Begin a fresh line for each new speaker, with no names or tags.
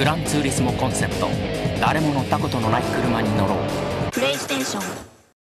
グランツーリスモコンセプト。誰も乗ったことのない車に乗ろう。
プレイステーション。